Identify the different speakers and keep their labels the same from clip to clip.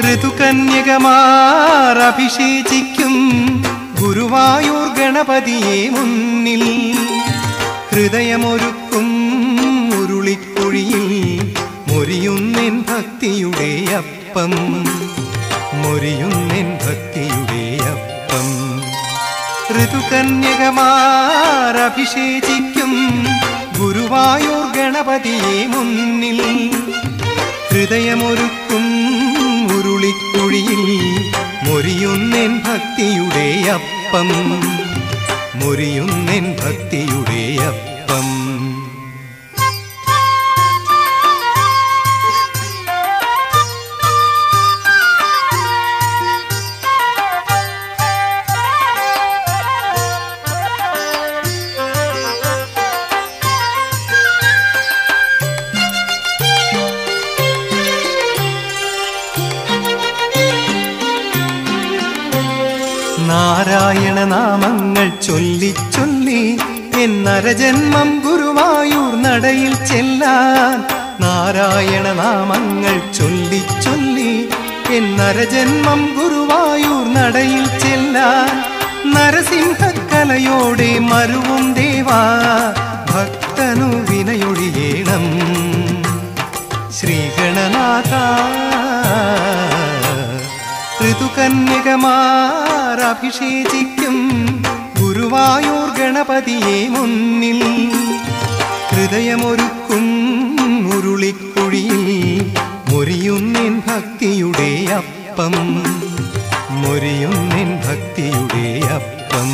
Speaker 1: ഋതുകന്യകമാർ അഭിഷേചിക്കും ഗുരുവായൂർ ഗണപതിയെ മുന്നിൽ. ഹൃദയമൊരുക്കും ഉരുളിക്കുഴിയിൽ മൊരിയുന്നെൻ ഭക്തിയുടെ അപ്പം. മൊരിയുന്നെൻ ഭക്തിയുടെ അപ്പം. ഋതുകന്യകമാരഭിഷേചിക്കും ഗുരുവായൂർ ഗണപതിയെ മുന്നിൽ. ഹൃദയമൊരുക്കും മൊരിയുന്നെൻ ഭക്തിയുടെ അപ്പം മൊരിയുന്നെൻ ഭക്തിയുടെ അപ്പം നാരായണ നാമങ്ങൾ ചൊല്ലി ചൊല്ലി എന്നരജന്മം ഗുരുവായൂർ നടയിൽ ചെല്ലാൻ നാരായണ നാമങ്ങൾ ചൊല്ലി ചൊല്ലി എന്നരജന്മം ഗുരുവായൂർ നടയിൽ ചെല്ലാൻ നരസിംഹക്കലയോടെ മരുവും ദേവാ ഭക്തനു വിനയൊഴിയേണം ശ്രീഗണനാഥ ഋതുകന്യകമാർ അഭിഷേചിക്കും ഗുരുവായൂർ ഗണപതിയെ മുന്നിൽ. ഹൃദയമൊരുക്കും ഉരുളിക്കുഴിയിൽ മുറിയുന്നിൻ ഭക്തിയുടെ അപ്പം. മുറിയുന്നിൻ ഭക്തിയുടെ അപ്പം.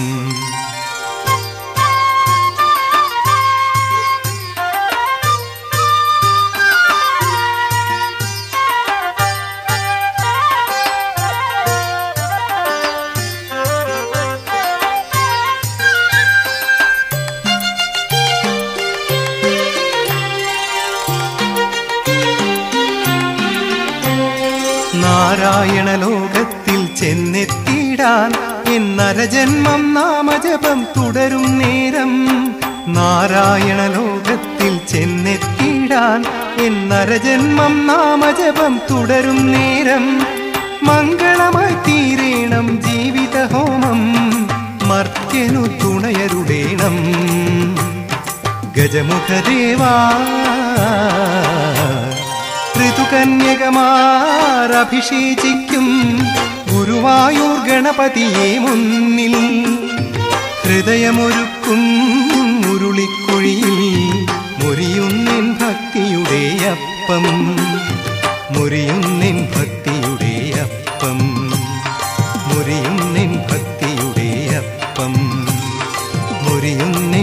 Speaker 1: നാരായണ ലോകത്തിൽ ചെന്നെത്തിയിടാൻ എന്നരജന്മം നാമജപം തുടരും നേരം. നാരായണ ലോകത്തിൽ ചെന്നെത്തിയിടാൻ എന്നരജന്മം നാമജപം തുടരും നേരം. മംഗളമായി തീരേണം ജീവിത ഹോമം മർത്യനു തുണയരുടേണം. ഗജമുഖദേവാ ഋതുകന്യകമാരഭിഷേചിക്കും ഗുരുവായൂർ ഗണപതിയെ മുന്നിൽ. ഹൃദയമൊരുക്കും മുരുളിക്കുഴിയിൽ മുറിയുന്നിൻ ഭക്തിയുടെ അപ്പം. മുറിയുന്നിൻ ഭക്തിയുടെ അപ്പം. മുറിയുന്നിൻ ഭക്തിയുടെ അപ്പം. മുറിയുന്ന